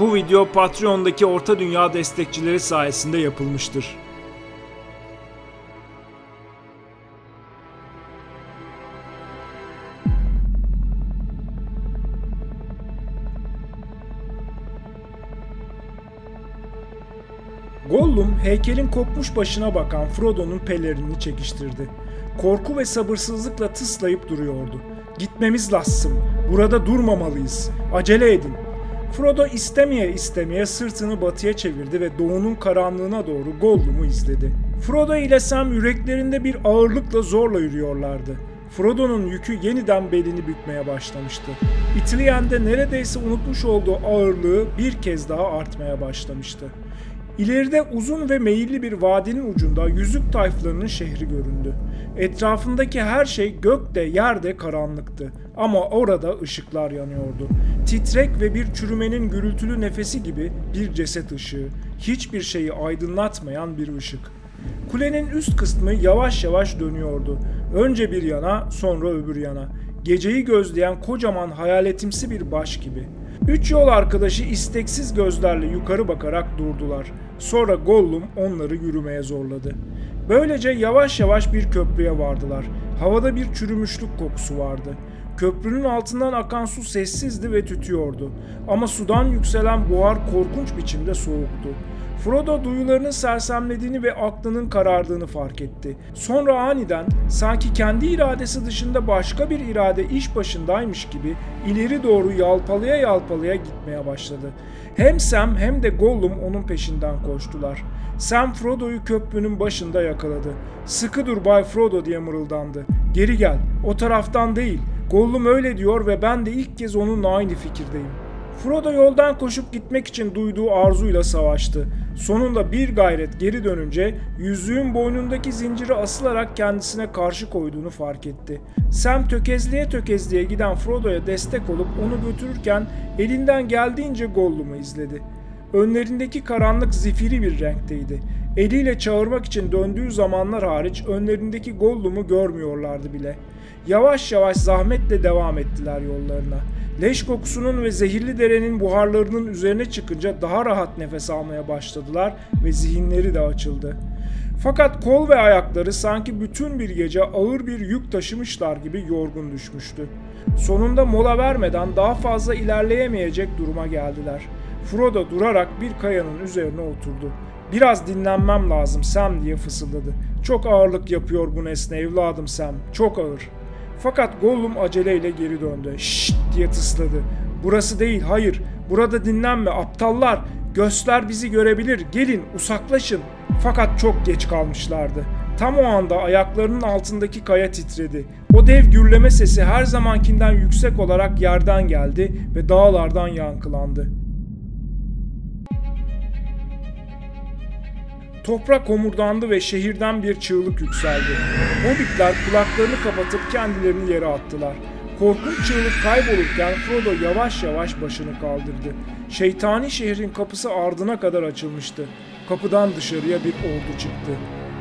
Bu video Patreon'daki Orta Dünya destekçileri sayesinde yapılmıştır. Gollum heykelin kopmuş başına bakan Frodo'nun pelerinini çekiştirdi. Korku ve sabırsızlıkla tıslayıp duruyordu. Gitmemiz lazım. Burada durmamalıyız. Acele edin. Frodo istemeye istemeye sırtını batıya çevirdi ve doğunun karanlığına doğru Gollum'u izledi. Frodo ile Sam yüreklerinde bir ağırlıkla zorla yürüyorlardı. Frodo'nun yükü yeniden belini bükmeye başlamıştı. İtleyen'de neredeyse unutmuş olduğu ağırlığı bir kez daha artmaya başlamıştı. İleride uzun ve meyilli bir vadinin ucunda yüzük tayflarının şehri göründü. Etrafındaki her şey gökte yerde karanlıktı ama orada ışıklar yanıyordu. Titrek ve bir çürümenin gürültülü nefesi gibi bir ceset ışığı, hiçbir şeyi aydınlatmayan bir ışık. Kulenin üst kısmı yavaş yavaş dönüyordu. Önce bir yana, sonra öbür yana. Geceyi gözleyen kocaman hayaletimsi bir baş gibi. Üç yol arkadaşı isteksiz gözlerle yukarı bakarak durdular. Sonra Gollum onları yürümeye zorladı. Böylece yavaş yavaş bir köprüye vardılar. Havada bir çürümüşlük kokusu vardı. Köprünün altından akan su sessizdi ve tütüyordu. Ama sudan yükselen buhar korkunç biçimde soğuktu. Frodo duyularının sersemlediğini ve aklının karardığını fark etti. Sonra aniden sanki kendi iradesi dışında başka bir irade iş başındaymış gibi ileri doğru yalpalaya yalpalaya gitmeye başladı. Hem Sam hem de Gollum onun peşinden koştular. Sam Frodo'yu köprünün başında yakaladı. Sıkı dur Bay Frodo diye mırıldandı. Geri gel, o taraftan değil. Gollum öyle diyor ve ben de ilk kez onunla aynı fikirdeyim. Frodo yoldan koşup gitmek için duyduğu arzuyla savaştı. Sonunda bir gayret geri dönünce yüzüğün boynundaki zinciri asılarak kendisine karşı koyduğunu fark etti. Sam tökezliğe tökezliğe giden Frodo'ya destek olup onu götürürken elinden geldiğince Gollum'u izledi. Önlerindeki karanlık zifiri bir renkteydi. Eliyle çağırmak için döndüğü zamanlar hariç önlerindeki Gollum'u görmüyorlardı bile. Yavaş yavaş zahmetle devam ettiler yollarına. Leş kokusunun ve zehirli derenin buharlarının üzerine çıkınca daha rahat nefes almaya başladılar ve zihinleri de açıldı. Fakat kol ve ayakları sanki bütün bir gece ağır bir yük taşımışlar gibi yorgun düşmüştü. Sonunda mola vermeden daha fazla ilerleyemeyecek duruma geldiler. Frodo durarak bir kayanın üzerine oturdu. Biraz dinlenmem lazım Sam diye fısıldadı. Çok ağırlık yapıyor bu nesne evladım Sam, çok ağır. Fakat Gollum aceleyle geri döndü. Şşt diye tısladı. Burası değil, hayır. Burada dinlenme aptallar. Göster bizi görebilir. Gelin, usaklaşın. Fakat çok geç kalmışlardı. Tam o anda ayaklarının altındaki kaya titredi. O dev gürleme sesi her zamankinden yüksek olarak yerden geldi ve dağlardan yankılandı. Toprak homurdandı ve şehirden bir çığlık yükseldi. Hobbitler kulaklarını kapatıp kendilerini yere attılar. Korkunç çığlık kaybolurken Frodo yavaş yavaş başını kaldırdı. Şeytani şehrin kapısı ardına kadar açılmıştı. Kapıdan dışarıya bir ordu çıktı.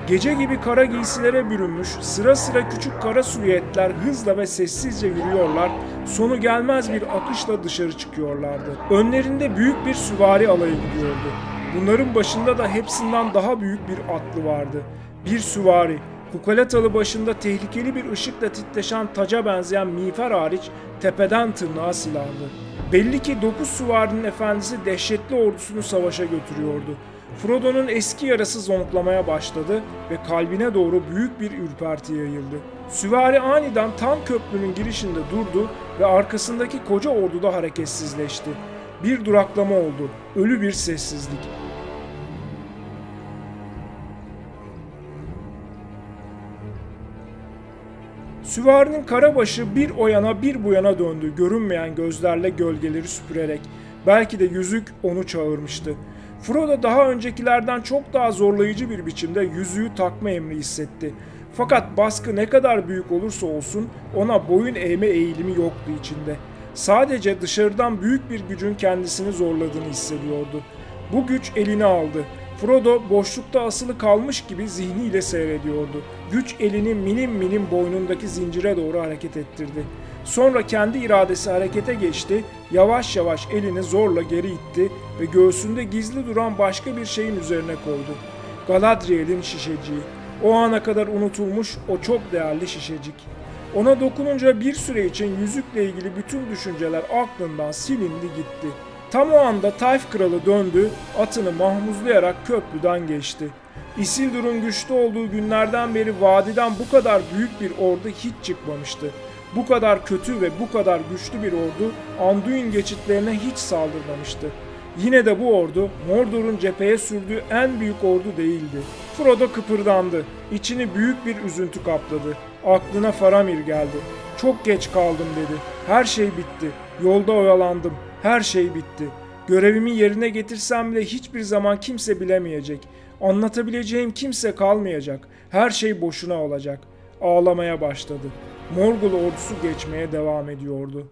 Gece gibi kara giysilere bürünmüş, sıra sıra küçük kara suliyetler hızla ve sessizce yürüyorlar, sonu gelmez bir akışla dışarı çıkıyorlardı. Önlerinde büyük bir süvari alayı gidiyordu. Bunların başında da hepsinden daha büyük bir atlı vardı. Bir süvari, kukalatalı başında tehlikeli bir ışıkla titreşen taca benzeyen miğfer hariç tepeden tırnağa silahlı. Belli ki dokuz süvarinin efendisi dehşetli ordusunu savaşa götürüyordu. Frodo'nun eski yarası zonklamaya başladı ve kalbine doğru büyük bir ürperti yayıldı. Süvari aniden tam köprünün girişinde durdu ve arkasındaki koca orduda hareketsizleşti. Bir duraklama oldu, ölü bir sessizlik. Süvarinin karabaşı bir o yana bir bu yana döndü görünmeyen gözlerle gölgeleri süpürerek. Belki de yüzük onu çağırmıştı. Frodo daha öncekilerden çok daha zorlayıcı bir biçimde yüzüğü takma emri hissetti. Fakat baskı ne kadar büyük olursa olsun ona boyun eğme eğilimi yoktu içinde. Sadece dışarıdan büyük bir gücün kendisini zorladığını hissediyordu. Bu güç elini aldı Frodo boşlukta asılı kalmış gibi zihniyle seyrediyordu. Güç elini minim minim boynundaki zincire doğru hareket ettirdi. Sonra kendi iradesi harekete geçti, yavaş yavaş elini zorla geri itti ve göğsünde gizli duran başka bir şeyin üzerine koydu. Galadriel'in şişeciği. O ana kadar unutulmuş o çok değerli şişecik. Ona dokununca bir süre için yüzükle ilgili bütün düşünceler aklından silindi gitti. Tam o anda Tayf kralı döndü, atını mahmuzlayarak köprüden geçti. Isildur'un güçlü olduğu günlerden beri vadiden bu kadar büyük bir ordu hiç çıkmamıştı. Bu kadar kötü ve bu kadar güçlü bir ordu Anduin geçitlerine hiç saldırmamıştı. Yine de bu ordu Mordor'un cepheye sürdüğü en büyük ordu değildi. Frodo kıpırdandı. İçini büyük bir üzüntü kapladı. Aklına Faramir geldi. Çok geç kaldım dedi. Her şey bitti. Yolda oyalandım. Her şey bitti. Görevimi yerine getirsem bile hiçbir zaman kimse bilemeyecek. Anlatabileceğim kimse kalmayacak. Her şey boşuna olacak. Ağlamaya başladı. Morgul ordusu geçmeye devam ediyordu.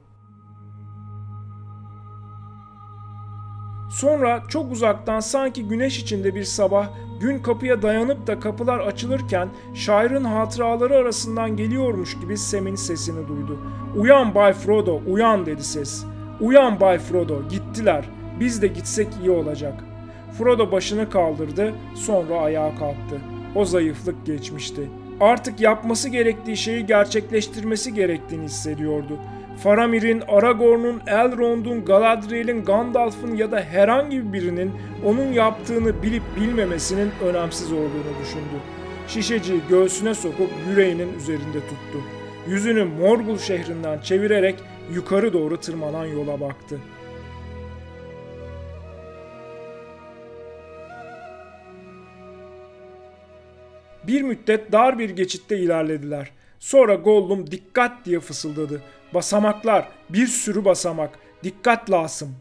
Sonra çok uzaktan sanki güneş içinde bir sabah gün kapıya dayanıp da kapılar açılırken şairin hatıraları arasından geliyormuş gibi Sam'in sesini duydu. Uyan Bay Frodo, uyan dedi ses. Uyan Bay Frodo, gittiler. Biz de gitsek iyi olacak. Frodo başını kaldırdı, sonra ayağa kalktı. O zayıflık geçmişti. Artık yapması gerektiği şeyi gerçekleştirmesi gerektiğini hissediyordu. Faramir'in, Aragorn'un, Elrond'un, Galadriel'in, Gandalf'ın ya da herhangi birinin onun yaptığını bilip bilmemesinin önemsiz olduğunu düşündü. Şişeciyi göğsüne sokup yüreğinin üzerinde tuttu. Yüzünü Morgul şehrinden çevirerek yukarı doğru tırmanan yola baktı. Bir müddet dar bir geçitte ilerlediler. Sonra Gollum dikkat diye fısıldadı. Basamaklar, bir sürü basamak. Dikkat lazım.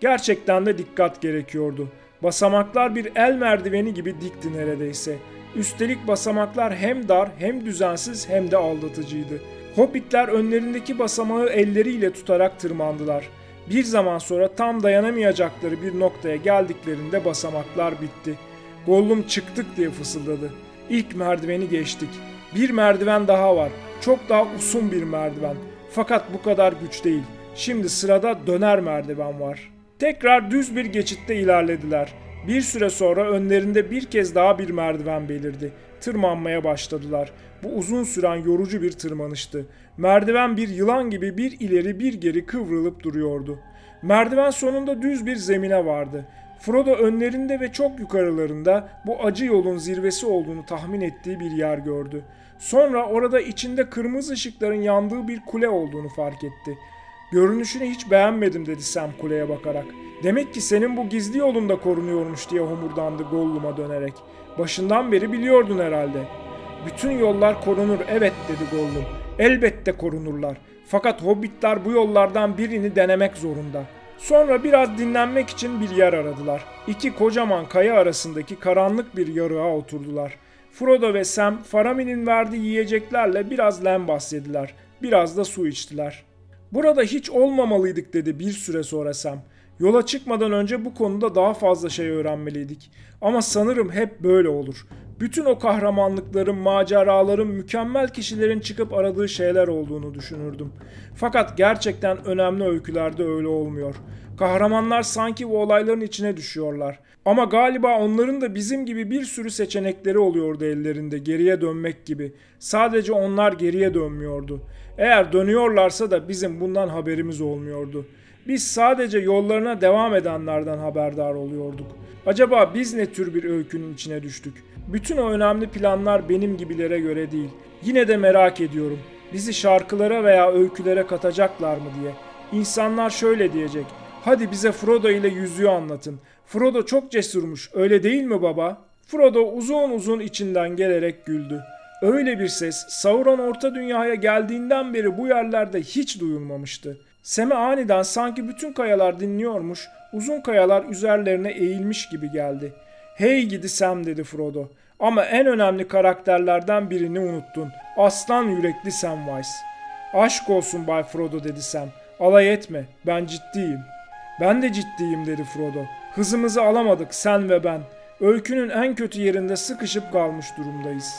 Gerçekten de dikkat gerekiyordu. Basamaklar bir el merdiveni gibi dikti neredeyse. Üstelik basamaklar hem dar hem düzensiz hem de aldatıcıydı. Hobbitler önlerindeki basamağı elleriyle tutarak tırmandılar. Bir zaman sonra tam dayanamayacakları bir noktaya geldiklerinde basamaklar bitti. Gollum çıktık diye fısıldadı. İlk merdiveni geçtik. Bir merdiven daha var. Çok daha uzun bir merdiven. Fakat bu kadar güç değil. Şimdi sırada döner merdiven var. Tekrar düz bir geçitte ilerlediler. Bir süre sonra önlerinde bir kez daha bir merdiven belirdi. Tırmanmaya başladılar. Bu uzun süren yorucu bir tırmanıştı. Merdiven bir yılan gibi bir ileri bir geri kıvrılıp duruyordu. Merdiven sonunda düz bir zemine vardı. Frodo önlerinde ve çok yukarılarında bu acı yolun zirvesi olduğunu tahmin ettiği bir yer gördü. Sonra orada içinde kırmızı ışıkların yandığı bir kule olduğunu fark etti. Görünüşünü hiç beğenmedim dedi Sam kuleye bakarak. Demek ki senin bu gizli yolunda korunuyormuş diye homurdandı Gollum'a dönerek. Başından beri biliyordun herhalde. Bütün yollar korunur evet dedi Gollum. Elbette korunurlar. Fakat hobbitler bu yollardan birini denemek zorunda. Sonra biraz dinlenmek için bir yer aradılar. İki kocaman kaya arasındaki karanlık bir yarığa oturdular. Frodo ve Sam Faramir'in verdiği yiyeceklerle biraz lembas yediler. Biraz da su içtiler. Burada hiç olmamalıydık dedi bir süre sonra Sam. Yola çıkmadan önce bu konuda daha fazla şey öğrenmeliydik. Ama sanırım hep böyle olur. Bütün o kahramanlıkların, maceraların, mükemmel kişilerin çıkıp aradığı şeyler olduğunu düşünürdüm. Fakat gerçekten önemli öykülerde öyle olmuyor. Kahramanlar sanki bu olayların içine düşüyorlar. Ama galiba onların da bizim gibi bir sürü seçenekleri oluyordu ellerinde geriye dönmek gibi. Sadece onlar geriye dönmüyordu. Eğer dönüyorlarsa da bizim bundan haberimiz olmuyordu. Biz sadece yollarına devam edenlerden haberdar oluyorduk. Acaba biz ne tür bir öykünün içine düştük? Bütün o önemli planlar benim gibilere göre değil. Yine de merak ediyorum. Bizi şarkılara veya öykülere katacaklar mı diye. İnsanlar şöyle diyecek. Hadi bize Frodo ile yüzüğü anlatın. Frodo çok cesurmuş öyle değil mi baba? Frodo uzun uzun içinden gelerek güldü. Öyle bir ses Sauron Orta Dünya'ya geldiğinden beri bu yerlerde hiç duyulmamıştı. Sem'e aniden sanki bütün kayalar dinliyormuş, uzun kayalar üzerlerine eğilmiş gibi geldi. Hey gidi dedi Frodo. Ama en önemli karakterlerden birini unuttun. Aslan yürekli Samwise. Aşk olsun Bay Frodo dedi Sam. Alay etme ben ciddiyim. Ben de ciddiyim dedi Frodo. Hızımızı alamadık sen ve ben. Öykünün en kötü yerinde sıkışıp kalmış durumdayız.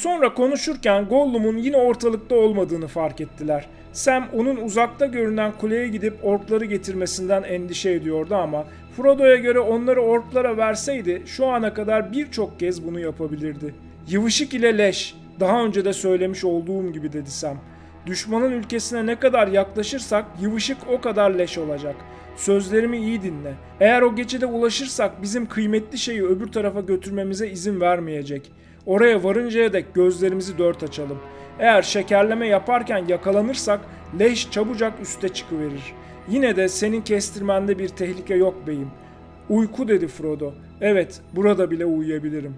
Sonra konuşurken Gollum'un yine ortalıkta olmadığını fark ettiler. Sam onun uzakta görünen kuleye gidip orkları getirmesinden endişe ediyordu ama Frodo'ya göre onları orklara verseydi şu ana kadar birçok kez bunu yapabilirdi. Yıvışık ile leş, daha önce de söylemiş olduğum gibi dedi Sam. Düşmanın ülkesine ne kadar yaklaşırsak yıvışık o kadar leş olacak. Sözlerimi iyi dinle. Eğer o geçide ulaşırsak bizim kıymetli şeyi öbür tarafa götürmemize izin vermeyecek. Oraya varıncaya dek gözlerimizi dört açalım. Eğer şekerleme yaparken yakalanırsak leş çabucak üste çıkıverir. Yine de senin kestirmende bir tehlike yok beyim. Uyku dedi Frodo. Evet, burada bile uyuyabilirim.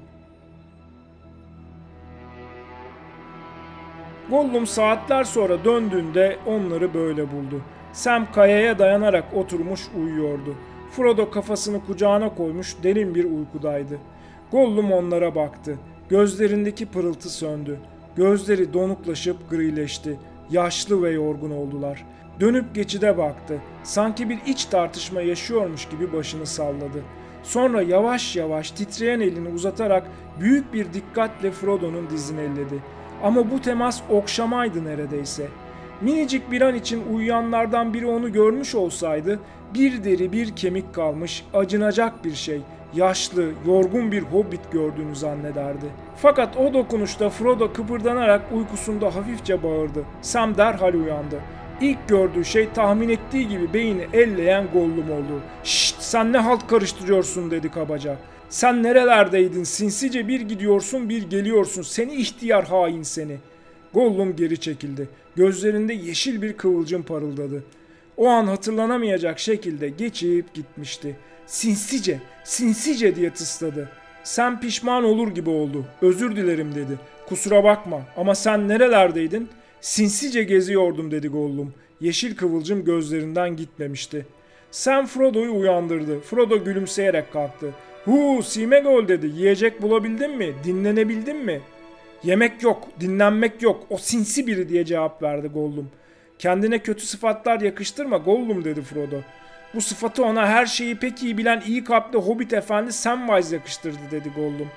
Gollum saatler sonra döndüğünde onları böyle buldu. Sam kayaya dayanarak oturmuş uyuyordu. Frodo kafasını kucağına koymuş derin bir uykudaydı. Gollum onlara baktı. Gözlerindeki pırıltı söndü. Gözleri donuklaşıp grileşti. Yaşlı ve yorgun oldular. Dönüp geçide baktı. Sanki bir iç tartışma yaşıyormuş gibi başını salladı. Sonra yavaş yavaş titreyen elini uzatarak büyük bir dikkatle Frodo'nun dizini elledi. Ama bu temas okşamaydı neredeyse. Minicik bir an için uyuyanlardan biri onu görmüş olsaydı bir deri bir kemik kalmış acınacak bir şey, yaşlı, yorgun bir hobbit gördüğünü zannederdi. Fakat o dokunuşta Frodo kıpırdanarak uykusunda hafifçe bağırdı. Sam derhal uyandı. İlk gördüğü şey tahmin ettiği gibi beyni elleyen Gollum oldu. ''Şşt sen ne halt karıştırıyorsun?'' dedi kabaca. ''Sen nerelerdeydin? Sinsice bir gidiyorsun bir geliyorsun. Seni ihtiyar hain seni.'' Gollum geri çekildi. Gözlerinde yeşil bir kıvılcım parıldadı. O an hatırlanamayacak şekilde geçip gitmişti. Sinsice, sinsice diye tısladı. Sen pişman olur gibi oldu. Özür dilerim dedi. Kusura bakma ama sen nerelerdeydin? Sinsice geziyordum dedi Gollum. Yeşil kıvılcım gözlerinden gitmemişti. Sen Frodo'yu uyandırdı. Frodo gülümseyerek kalktı. Hu Simegol dedi. Yiyecek bulabildin mi? Dinlenebildin mi? Yemek yok, dinlenmek yok. O sinsi biri diye cevap verdi Gollum. Kendine kötü sıfatlar yakıştırma Gollum dedi Frodo. Bu sıfatı ona her şeyi pek iyi bilen iyi kalpli Hobbit efendi Samwise yakıştırdı dedi Gollum.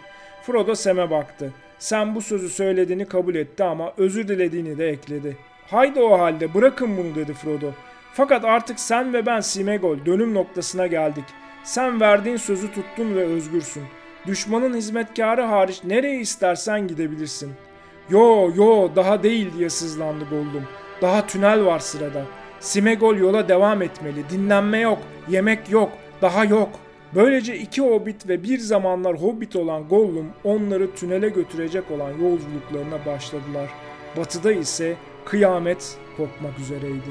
Frodo Sam'e baktı. Sam bu sözü söylediğini kabul etti ama özür dilediğini de ekledi. Haydi o halde bırakın bunu dedi Frodo. Fakat artık sen ve ben Simegol dönüm noktasına geldik. Sen verdiğin sözü tuttun ve özgürsün. Düşmanın hizmetkarı hariç nereye istersen gidebilirsin. Yo yo daha değil diye sızlandı Gollum. Daha tünel var sırada. Simegol yola devam etmeli. Dinlenme yok, yemek yok, daha yok. Böylece iki hobbit ve bir zamanlar hobbit olan Gollum onları tünele götürecek olan yolculuklarına başladılar. Batıda ise kıyamet kopmak üzereydi.